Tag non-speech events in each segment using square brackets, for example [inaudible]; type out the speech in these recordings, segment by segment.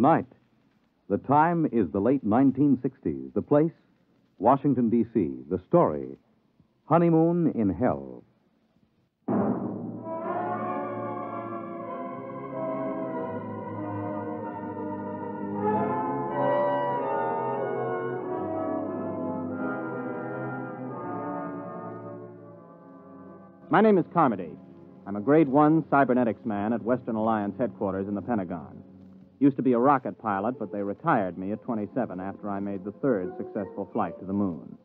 Tonight, the time is the late 1960s. The place, Washington, D.C. The story, Honeymoon in Hell. My name is Carmody. I'm a grade one cybernetics man at Western Alliance headquarters in the Pentagon. Used to be a rocket pilot, but they retired me at 27 after I made the third successful flight to the moon.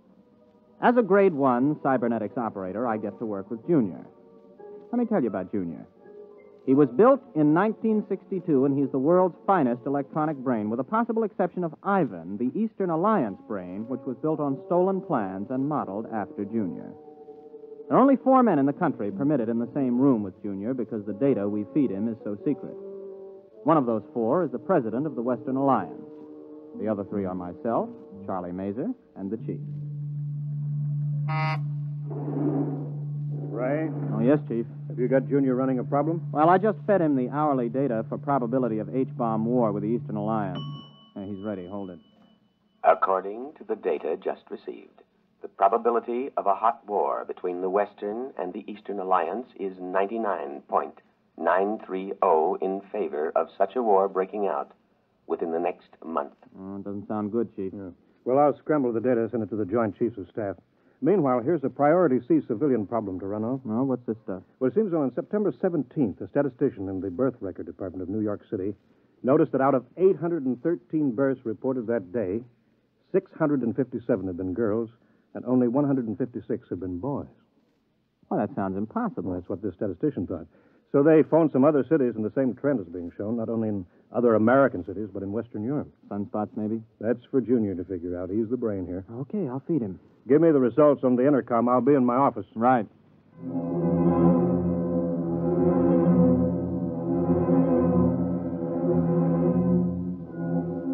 As a grade one cybernetics operator, I get to work with Junior. Let me tell you about Junior. He was built in 1962, and he's the world's finest electronic brain, with the possible exception of Ivan, the Eastern Alliance brain, which was built on stolen plans and modeled after Junior. There are only four men in the country permitted in the same room with Junior because the data we feed him is so secret. One of those four is the president of the Western Alliance. The other three are myself, Charlie Mazer, and the chief. Ray, Oh, yes, chief. have you got Junior running a problem? Well, I just fed him the hourly data for probability of H-bomb war with the Eastern Alliance. He's ready. Hold it. According to the data just received, the probability of a hot war between the Western and the Eastern Alliance is 99.930 in favor of such a war breaking out within the next month. Oh, it doesn't sound good, chief. Yeah. Well, I'll scramble the data, and send it to the Joint Chiefs of Staff. Meanwhile, here's a priority C civilian problem to run off. Oh, what's this stuff? Well, it seems on September 17th, a statistician in the Birth Record Department of New York City noticed that out of 813 births reported that day, 657 had been girls, and only 156 had been boys. Well, that sounds impossible. Well, that's what this statistician thought. So they phoned some other cities, and the same trend is being shown, not only in other American cities, but in Western Europe. Sunspots, maybe? That's for Junior to figure out. He's the brain here. Okay, I'll feed him. Give me the results on the intercom. I'll be in my office. Right.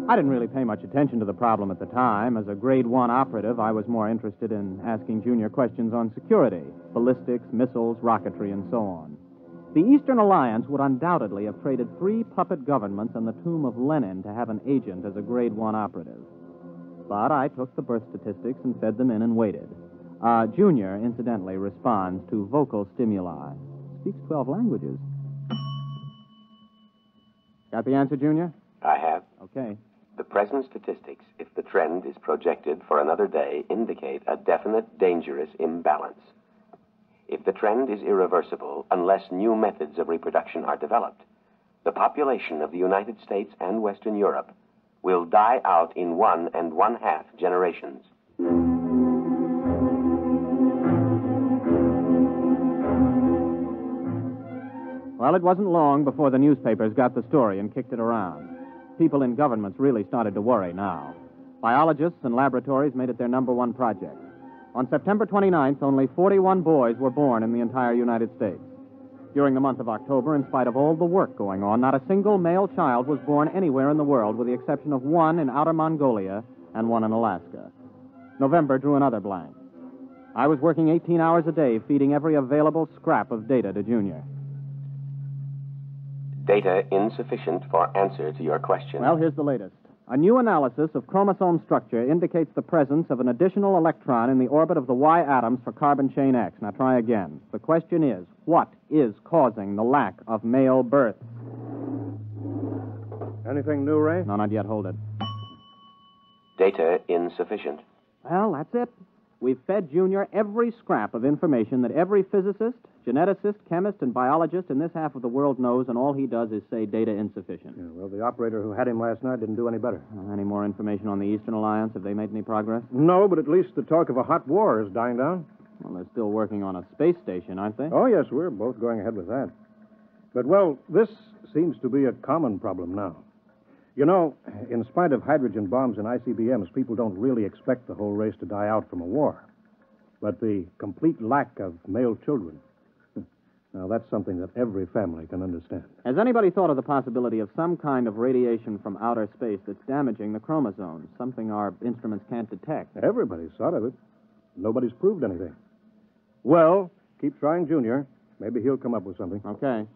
I didn't really pay much attention to the problem at the time. As a grade one operative, I was more interested in asking Junior questions on security, ballistics, missiles, rocketry, and so on. The Eastern Alliance would undoubtedly have traded three puppet governments and the tomb of Lenin to have an agent as a grade one operative. But I took the birth statistics and fed them in and waited. Uh, Junior, incidentally, responds to vocal stimuli. Speaks 12 languages. Got the answer, Junior? I have. Okay. The present statistics, if the trend is projected for another day, indicate a definite dangerous imbalance. If the trend is irreversible, unless new methods of reproduction are developed, the population of the United States and Western Europe will die out in one and one half generations. Well, it wasn't long before the newspapers got the story and kicked it around. People in governments really started to worry now. Biologists and laboratories made it their number one project. On September 29th, only 41 boys were born in the entire United States. During the month of October, in spite of all the work going on, not a single male child was born anywhere in the world, with the exception of one in outer Mongolia and one in Alaska. November drew another blank. I was working 18 hours a day, feeding every available scrap of data to Junior. Data insufficient for answer to your question. Well, here's the latest. A new analysis of chromosome structure indicates the presence of an additional electron in the orbit of the Y atoms for carbon chain X. Now try again. The question is what is causing the lack of male birth? Anything new, Ray? No, not yet. Hold it. Data insufficient. Well, that's it. We've fed Junior every scrap of information that every physicist, geneticist, chemist, and biologist in this half of the world knows, and all he does is say data insufficient. Yeah, well, the operator who had him last night didn't do any better. Uh, any more information on the Eastern Alliance? Have they made any progress? No, but at least the talk of a hot war is dying down. Well, they're still working on a space station, aren't they? Oh, yes, we're both going ahead with that. But, well, this seems to be a common problem now. You know, in spite of hydrogen bombs and ICBMs, people don't really expect the whole race to die out from a war. But the complete lack of male children, [laughs] now that's something that every family can understand. Has anybody thought of the possibility of some kind of radiation from outer space that's damaging the chromosomes, something our instruments can't detect? Everybody's thought of it. Nobody's proved anything. Well, keep trying, Junior. Maybe he'll come up with something. Okay.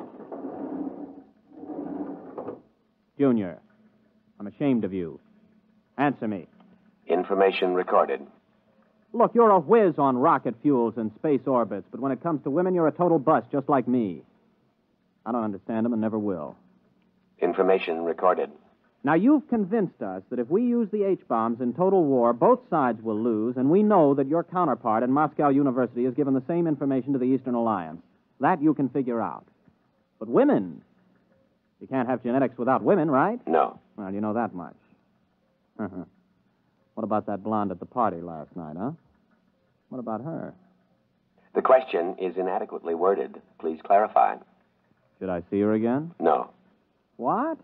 Junior, I'm ashamed of you. Answer me. Information recorded. Look, you're a whiz on rocket fuels and space orbits, but when it comes to women, you're a total bust, just like me. I don't understand them and never will. Information recorded. Now, you've convinced us that if we use the H bombs in total war, both sides will lose, and we know that your counterpart at Moscow University has given the same information to the Eastern Alliance. That you can figure out. But women, you can't have genetics without women, right? No. Well, you know that much. Uh-huh. What about that blonde at the party last night, huh? What about her? The question is inadequately worded. Please clarify. Should I see her again? No. What?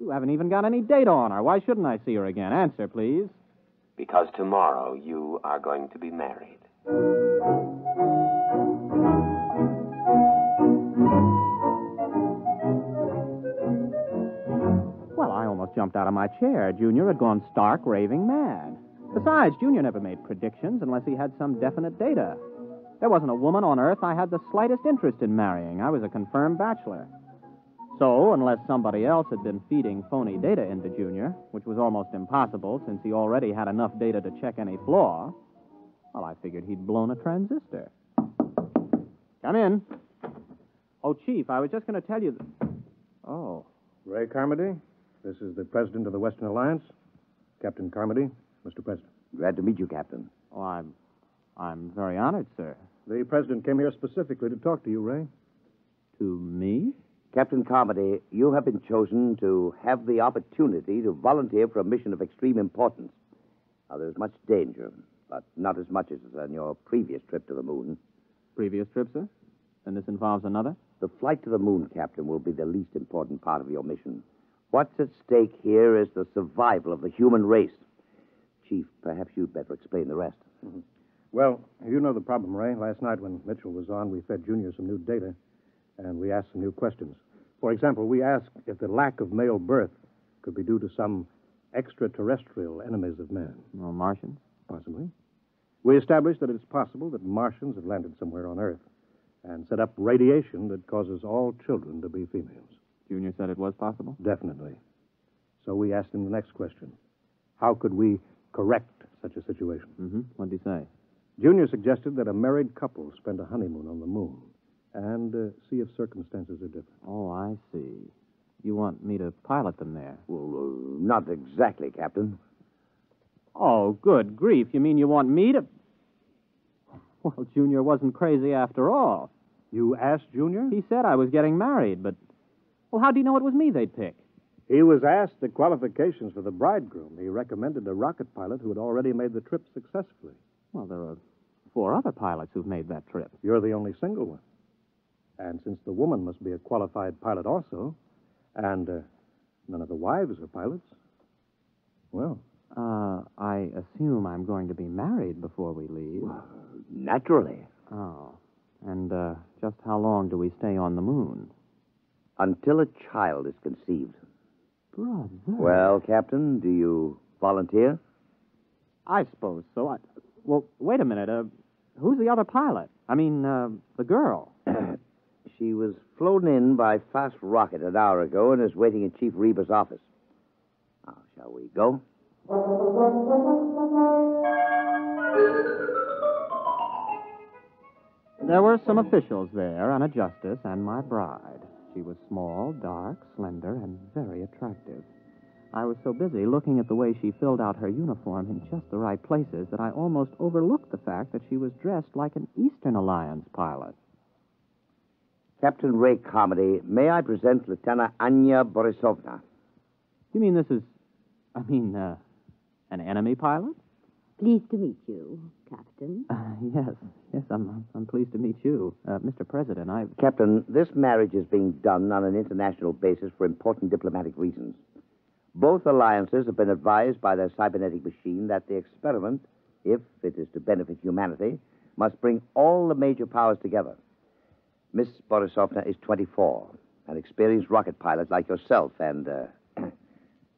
You haven't even got any data on her. Why shouldn't I see her again? Answer, please. Because tomorrow you are going to be married. Almost jumped out of my chair. Junior had gone stark raving mad. Besides, Junior never made predictions unless he had some definite data. There wasn't a woman on earth I had the slightest interest in marrying. I was a confirmed bachelor. So, unless somebody else had been feeding phony data into Junior, which was almost impossible since he already had enough data to check any flaw, well, I figured he'd blown a transistor. Come in. Oh, Chief, I was just going to tell you. That... Oh. Ray Carmody, this is the president of the Western Alliance, Captain Carmody, Mr. President. Glad to meet you, Captain. Oh, I'm, I'm very honored, sir. The president came here specifically to talk to you, Ray. To me? Captain Carmody, you have been chosen to have the opportunity to volunteer for a mission of extreme importance. Now, there's much danger, but not as much as on your previous trip to the moon. Previous trip, sir? And this involves another? The flight to the moon, Captain, will be the least important part of your mission. What's at stake here is the survival of the human race. Chief, perhaps you'd better explain the rest. Mm-hmm. Well, you know the problem, Ray. Last night when Mitchell was on, we fed Junior some new data, and we asked some new questions. For example, we asked if the lack of male birth could be due to some extraterrestrial enemies of man. Well, Martians? Possibly. We established that it's possible that Martians have landed somewhere on Earth and set up radiation that causes all children to be females. Junior said it was possible? Definitely. So we asked him the next question How could we correct such a situation? Mm-hmm. What did he say? Junior suggested that a married couple spend a honeymoon on the moon and uh, see if circumstances are different. Oh, I see. You want me to pilot them there? Well, uh, not exactly, Captain. Oh, good grief. You mean you want me to. Well, Junior wasn't crazy after all. You asked Junior? He said I was getting married, but. Well, how do you know it was me they'd pick? He was asked the qualifications for the bridegroom. He recommended a rocket pilot who had already made the trip successfully. Well, there are four other pilots who've made that trip. You're the only single one. And since the woman must be a qualified pilot also, and uh, none of the wives are pilots, well. Uh, I assume I'm going to be married before we leave. Well, naturally. Oh. And uh, just how long do we stay on the moon? Until a child is conceived. Brother. Well, Captain, do you volunteer? I suppose so. I... Well, wait a minute. Uh, who's the other pilot? I mean, uh, the girl. [clears throat] she was flown in by fast rocket an hour ago and is waiting in Chief Reba's office. Now, shall we go? There were some officials there, and a justice, and my bride. She was small, dark, slender, and very attractive. I was so busy looking at the way she filled out her uniform in just the right places that I almost overlooked the fact that she was dressed like an Eastern Alliance pilot. Captain Ray Carmody, may I present Lieutenant Anya Borisovna? You mean this is, I mean, uh, an enemy pilot? Pleased to meet you, Captain. Uh, yes, yes, I'm, I'm pleased to meet you. Uh, Mr. President, I. Captain, this marriage is being done on an international basis for important diplomatic reasons. Both alliances have been advised by their cybernetic machine that the experiment, if it is to benefit humanity, must bring all the major powers together. Miss Borisovna is 24, an experienced rocket pilot like yourself, and uh, [clears throat]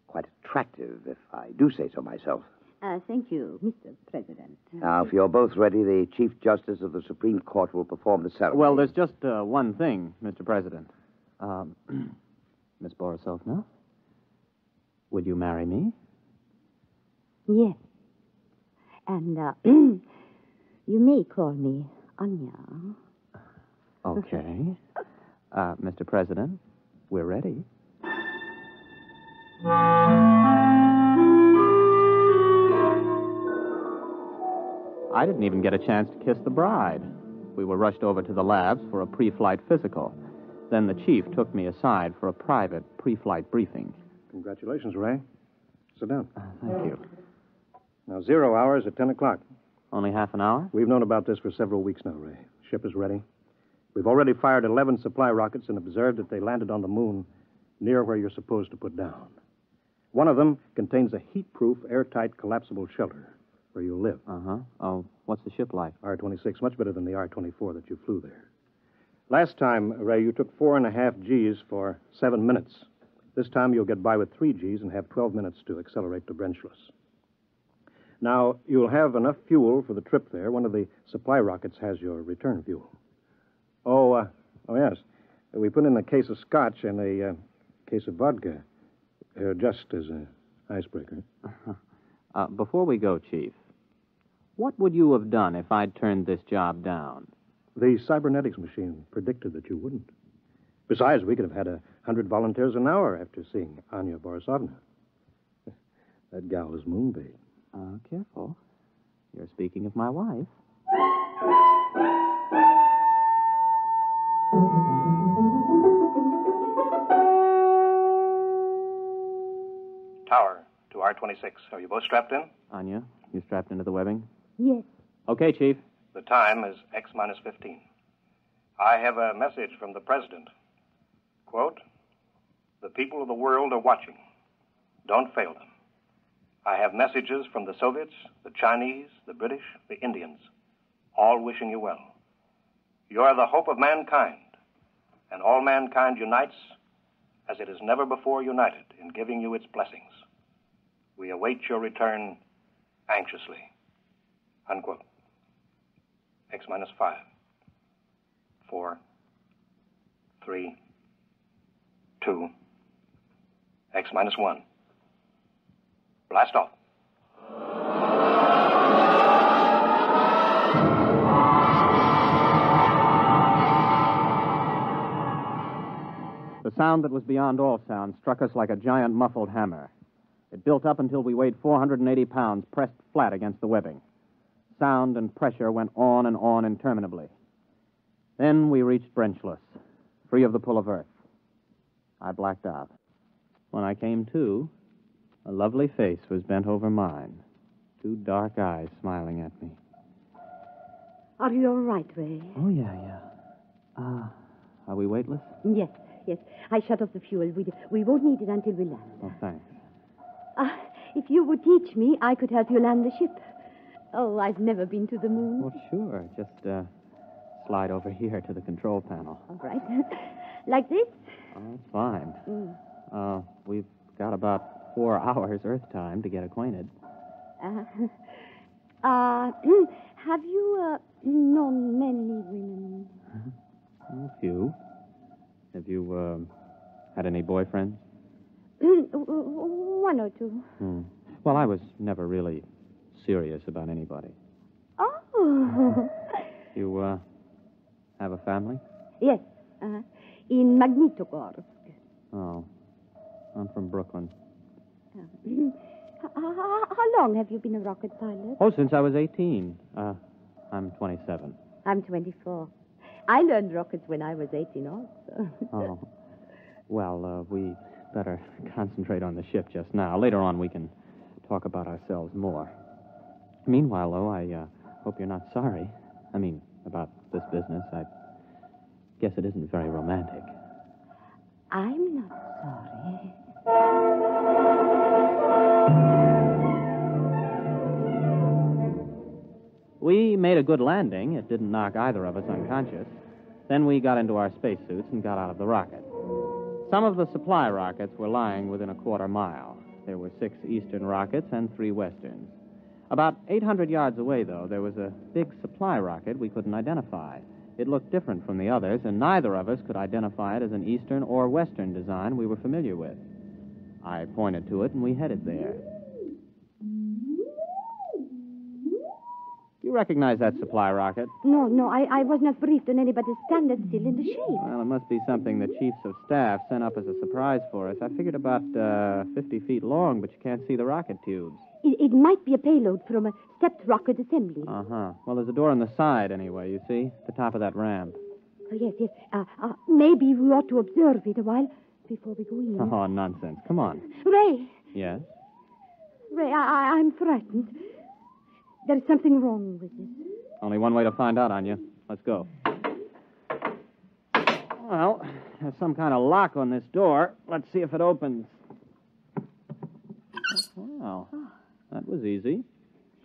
quite attractive, if I do say so myself. Uh, thank you, Mr. President. Now, if you're both ready, the Chief Justice of the Supreme Court will perform the ceremony. Well, there's just uh, one thing, Mr. President. Um, [clears throat] Miss Borisovna? Would you marry me? Yes. And uh, [clears throat] you may call me Anya. Okay. uh, Mr. President, we're ready. [laughs] I didn't even get a chance to kiss the bride. We were rushed over to the labs for a pre flight physical. Then the chief took me aside for a private pre flight briefing. Congratulations, Ray. Sit down. Uh, thank you. Now, zero hours at 10 o'clock. Only half an hour? We've known about this for several weeks now, Ray. Ship is ready. We've already fired 11 supply rockets and observed that they landed on the moon near where you're supposed to put down. One of them contains a heat proof, airtight, collapsible shelter where you'll live. Uh huh. Oh, what's the ship like? R 26, much better than the R 24 that you flew there. Last time, Ray, you took four and a half G's for seven minutes. This time you'll get by with three G's and have 12 minutes to accelerate to Brenchless. Now, you'll have enough fuel for the trip there. One of the supply rockets has your return fuel. Oh, uh, oh yes. We put in a case of scotch and a uh, case of vodka, uh, just as an icebreaker. [laughs] Uh, before we go, Chief, what would you have done if I'd turned this job down? The cybernetics machine predicted that you wouldn't. Besides, we could have had a hundred volunteers an hour after seeing Anya Borisovna. [laughs] That gal is moonbait. Uh, careful. You're speaking of my wife. Tower to R26. Are you both strapped in? Anya, you strapped into the webbing? Yes. Okay, Chief. The time is X minus 15. I have a message from the President. Quote The people of the world are watching. Don't fail them. I have messages from the Soviets, the Chinese, the British, the Indians, all wishing you well. You are the hope of mankind, and all mankind unites as it has never before united in giving you its blessings. We await your return anxiously. Unquote. X 5, 4, 3, 2, X minus one. Blast off. The sound that was beyond all sound struck us like a giant muffled hammer. It built up until we weighed 480 pounds, pressed flat against the webbing. Sound and pressure went on and on interminably. Then we reached Brenchless, free of the pull of Earth. I blacked out. When I came to, a lovely face was bent over mine, two dark eyes smiling at me. Are you all right, Ray? Oh, yeah, yeah. Ah, are we weightless? Yes, yes. I shut off the fuel. We, we won't need it until we land. Oh, thanks. Ah, if you would teach me, I could help you land the ship. Oh, I've never been to the moon. Well, sure. Just uh, slide over here to the control panel. All right. [laughs] like this? Oh, that's fine. Mm. Uh, we've got about four [laughs] hours Earth time to get acquainted. [laughs] Uh, uh, [clears throat] have you uh, known many women? A few. Have you um, had any boyfriends? [clears throat] One or two. Hmm. Well, I was never really serious about anybody. Oh. You uh, have a family? yes. Uh, in Magnitogorsk. Oh, I'm from Brooklyn. Uh, [laughs] how, how long have you been a rocket pilot? Oh, since I was 18. Uh, I'm 27. I'm 24. I learned rockets when I was 18 also. [laughs] Oh. Well, uh, we better [laughs] concentrate on the ship just now. Later on, we can talk about ourselves more. Meanwhile, though, I uh, hope you're not sorry. I mean, about this business. I guess it isn't very romantic. I'm not sorry. We made a good landing. It didn't knock either of us unconscious. Then we got into our spacesuits and got out of the rocket. Some of the supply rockets were lying within a quarter mile. There were six eastern rockets and three westerns. About 800 yards away, though, there was a big supply rocket we couldn't identify. It looked different from the others, and neither of us could identify it as an eastern or western design we were familiar with. I pointed to it, and we headed there. You recognize that supply rocket? No, no, I, I was not briefed on anybody's standard still in the shape. Well, it must be something the chiefs of staff sent up as a surprise for us. I figured about uh, 50 feet long, but you can't see the rocket tubes. It, it might be a payload from a stepped rocket assembly. Uh huh. Well, there's a door on the side, anyway, you see? The top of that ramp. Oh, yes, yes. Uh, uh, maybe we ought to observe it a while before we go in. Oh, nonsense. Come on. Ray, Yes? Ray, I, I, I'm frightened. There's something wrong with this. Only one way to find out, Anya. Let's go. Well, there's some kind of lock on this door. Let's see if it opens. Well, that was easy.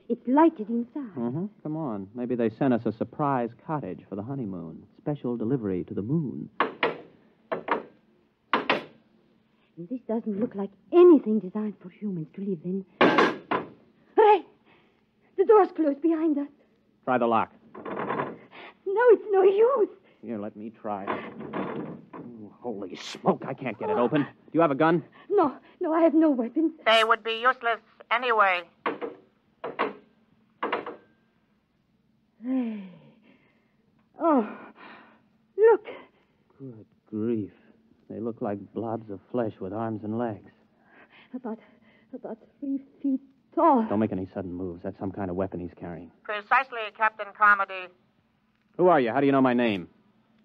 It's lighted inside. Mm-hmm. Come on. Maybe they sent us a surprise cottage for the honeymoon. Special delivery to the moon. This doesn't look like anything designed for humans to live in. Ray, the door's closed behind us. Try the lock. No, it's no use. Here, let me try. Ooh, holy smoke, I can't get it open. [sighs] Do you have a gun? No, no, I have no weapons. They would be useless anyway. Ray. [sighs] Oh, look. Good grief. They look like blobs of flesh with arms and legs. About, about three feet tall. Don't make any sudden moves. That's some kind of weapon he's carrying. Precisely, Captain Carmody. Who are you? How do you know my name?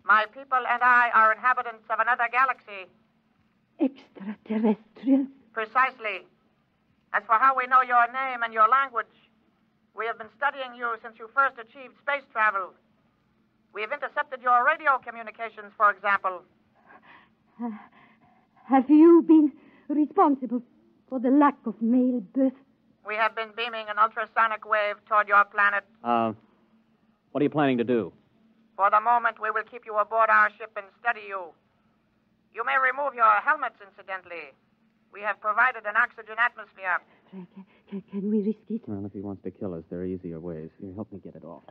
My people and I are inhabitants of another galaxy. Extraterrestrials. Precisely. As for how we know your name and your language, we have been studying you since you first achieved space travel. We have intercepted your radio communications, for example. Uh, [sighs] have you been responsible for the lack of male birth? We have been beaming an ultrasonic wave toward your planet. Uh, what are you planning to do? For the moment, we will keep you aboard our ship and study you. You may remove your helmets, incidentally. We have provided an oxygen atmosphere. Ray, Can, can, can we risk it? Well, if he wants to kill us, there are easier ways. Here, help me get it off.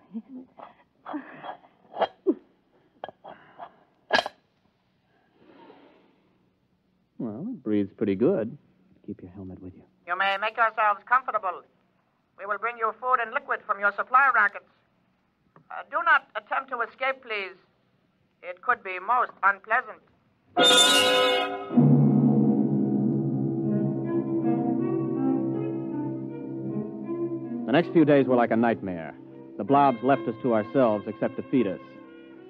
Well, it breathes pretty good. Keep your helmet with you. You may make yourselves comfortable. We will bring you food and liquid from your supply rockets. Uh, do not attempt to escape, please. It could be most unpleasant. Next few days were like a nightmare. The blobs left us to ourselves except to feed us.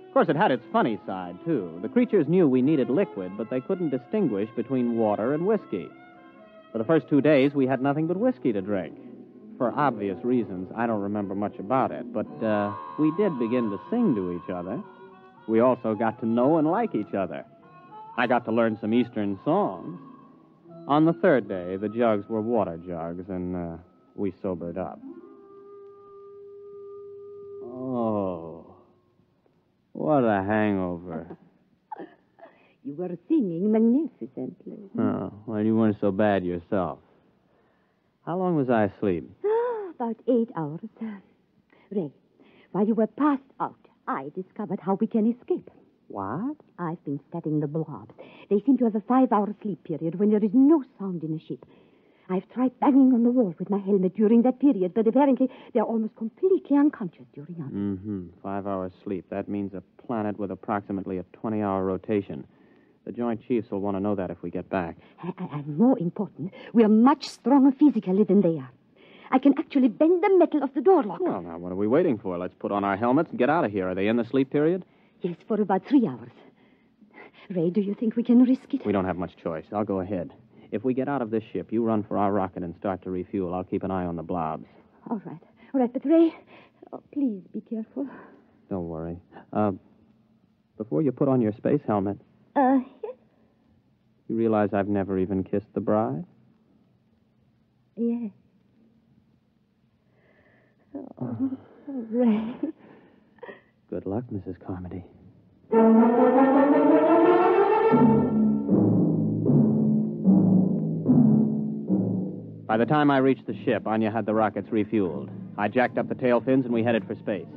Of course, it had its funny side, too. The creatures knew we needed liquid, but they couldn't distinguish between water and whiskey. For the first two days, we had nothing but whiskey to drink. For obvious reasons, I don't remember much about it, but uh, we did begin to sing to each other. We also got to know and like each other. I got to learn some Eastern songs. On the third day, the jugs were water jugs, and uh, we sobered up. Oh, what a hangover. You were singing magnificently. Oh, well, you weren't so bad yourself. How long was I asleep? Ah, About eight hours. Ray, while you were passed out, I discovered how we can escape. What? I've been studying the blobs. They seem to have a five hour sleep period when there is no sound in a ship. I've tried banging on the wall with my helmet during that period, but apparently they're almost completely unconscious during others. Mm-hmm. Five hours sleep. That means a planet with approximately a 20 hour rotation. The Joint Chiefs will want to know that if we get back. And, more important, we are much stronger physically than they are. I can actually bend the metal of the door lock. Well, now, what are we waiting for? Let's put on our helmets and get out of here. Are they in the sleep period? Yes, for about three hours. Ray, do you think we can risk it? We don't have much choice. I'll go ahead. If we get out of this ship, you run for our rocket and start to refuel. I'll keep an eye on the blobs. All right. All right, but Ray, oh, please be careful. Don't worry. Uh, before you put on your space helmet, Uh, yes, you realize I've never even kissed the bride? yes. Oh, [sighs] oh, Ray. Good luck, Mrs. Carmody. By the time I reached the ship, Anya had the rockets refueled. I jacked up the tail fins and we headed for space.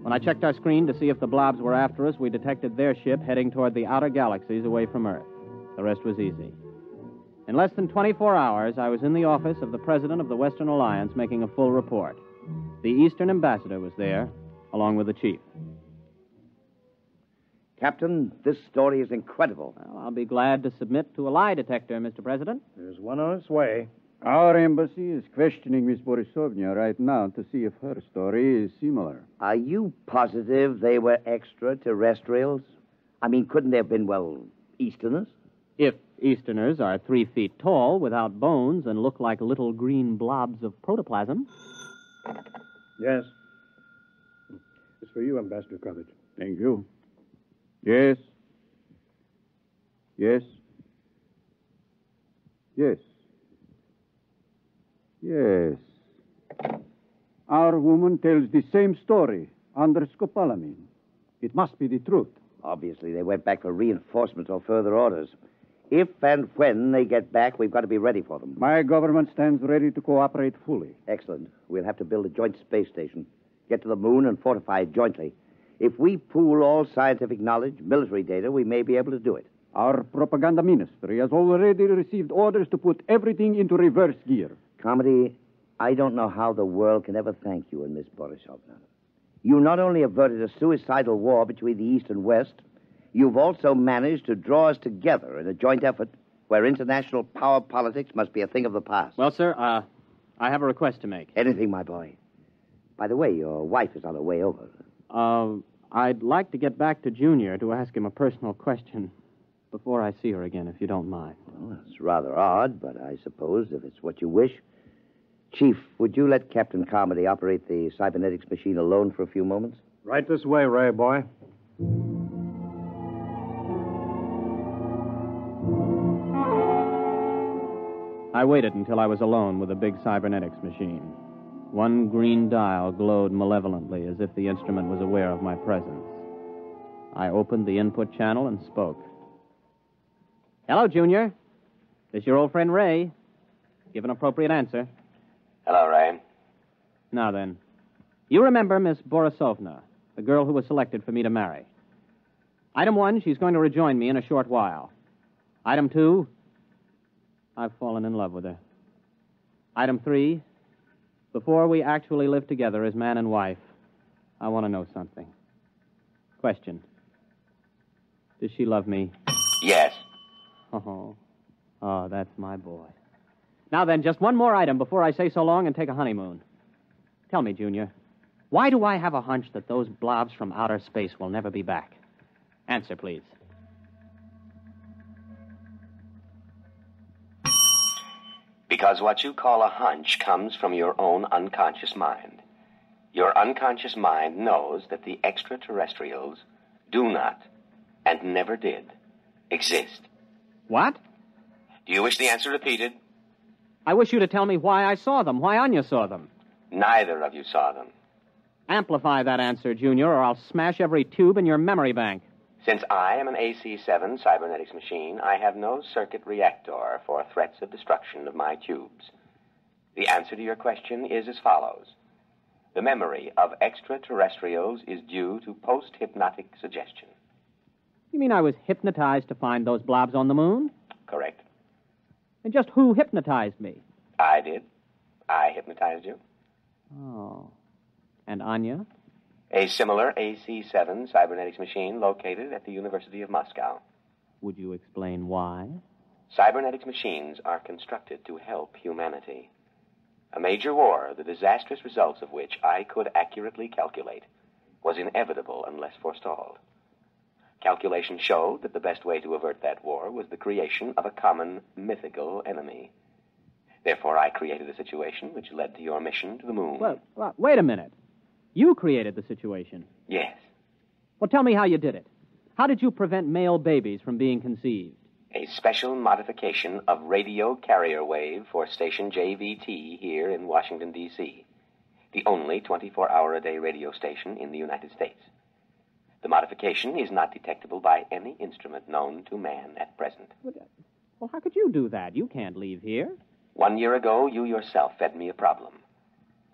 When I checked our screen to see if the blobs were after us, we detected their ship heading toward the outer galaxies away from Earth. The rest was easy. In less than 24 hours, I was in the office of the president of the Western Alliance making a full report. The Eastern ambassador was there, along with the chief. Captain, this story is incredible. Well, I'll be glad to submit to a lie detector, Mr. President. There's one on its way. Our embassy is questioning Miss Borisovna right now to see if her story is similar. Are you positive they were extraterrestrials? I mean, couldn't they have been, well, Easterners? If Easterners are three feet tall, without bones, and look like little green blobs of protoplasm. Yes. It's for you, Ambassador Coverage. Thank you. Yes. Yes. Yes. Yes. Our woman tells the same story under scopolamine. It must be the truth. Obviously, they went back for reinforcements or further orders. If and when they get back, we've got to be ready for them. My government stands ready to cooperate fully. Excellent. We'll have to build a joint space station, get to the moon, and fortify it jointly. If we pool all scientific knowledge, military data, we may be able to do it. Our propaganda ministry has already received orders to put everything into reverse gear. Carmody, I don't know how the world can ever thank you and Miss Borisovna. You not only averted a suicidal war between the East and West, you've also managed to draw us together in a joint effort where international power politics must be a thing of the past. Well, sir, uh, I have a request to make. Anything, my boy. By the way, your wife is on her way over. Uh, I'd like to get back to Junior to ask him a personal question before I see her again, if you don't mind. Well, it's rather odd, but I suppose if it's what you wish. Chief, would you let Captain Carmody operate the cybernetics machine alone for a few moments? Right this way, Ray, boy. I waited until I was alone with the big cybernetics machine. One green dial glowed malevolently as if the instrument was aware of my presence. I opened the input channel and spoke. Hello, Junior. This your old friend Ray. Give an appropriate answer. Hello, Ray. Now then, you remember Miss Borisovna, the girl who was selected for me to marry. Item one, she's going to rejoin me in a short while. Item two, I've fallen in love with her. Item three, before we actually live together as man and wife, I want to know something. Question Does she love me? Yes. Oh, oh, that's my boy. Now then, just one more item before I say so long and take a honeymoon. Tell me, Junior, why do I have a hunch that those blobs from outer space will never be back? Answer, please. Because what you call a hunch comes from your own unconscious mind. Your unconscious mind knows that the extraterrestrials do not, and never did, exist. What? Do you wish the answer repeated? I wish you to tell me why I saw them, why Anya saw them. Neither of you saw them. Amplify that answer, Junior, or I'll smash every tube in your memory bank. Since I am an AC 7 cybernetics machine, I have no circuit reactor for threats of destruction of my tubes. The answer to your question is as follows The memory of extraterrestrials is due to post hypnotic suggestion. You mean I was hypnotized to find those blobs on the moon? Correct? And just who hypnotized me? I did. I hypnotized you. Oh. And Anya? A similar AC 7 cybernetics machine located at the University of Moscow. Would you explain why? Cybernetics machines are constructed to help humanity. A major war, the disastrous results of which I could accurately calculate, was inevitable unless forestalled. Calculations showed that the best way to avert that war was the creation of a common mythical enemy. Therefore, I created a situation which led to your mission to the moon. Well, well, wait a minute. You created the situation. yes, Well, tell me how you did it. How did you prevent male babies from being conceived? a special modification of radio carrier wave for station JVT here in Washington, D.C., the only 24 hour a day radio station in the United States. The modification is not detectable by any instrument known to man at present. Well, how could you do that? You can't leave here. One year ago, you yourself fed me a problem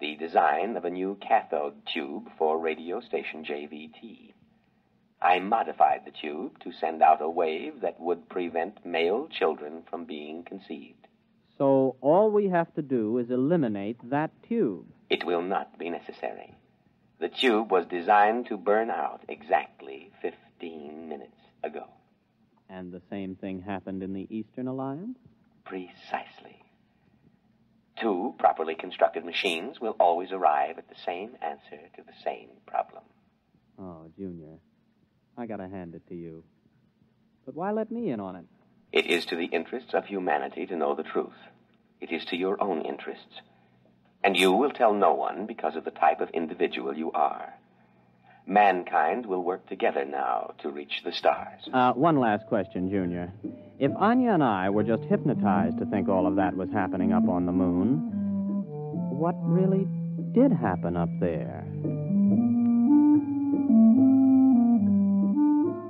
the design of a new cathode tube for radio station JVT. I modified the tube to send out a wave that would prevent male children from being conceived. So all we have to do is eliminate that tube. It will not be necessary. The tube was designed to burn out exactly 15 minutes ago. And the same thing happened in the Eastern Alliance? Precisely. Two properly constructed machines will always arrive at the same answer to the same problem. Oh, Junior, I gotta hand it to you. But why let me in on it? It is to the interests of humanity to know the truth. It is to your own interests. And you will tell no one because of the type of individual you are. Mankind will work together now to reach the stars. Uh, one last question, Junior. If Anya and I were just hypnotized to think all of that was happening up on the moon, what really did happen up there?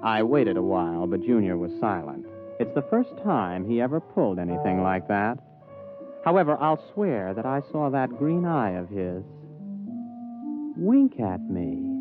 I waited a while, but Junior was silent. It's the first time he ever pulled anything like that. However, I'll swear that I saw that green eye of his wink at me.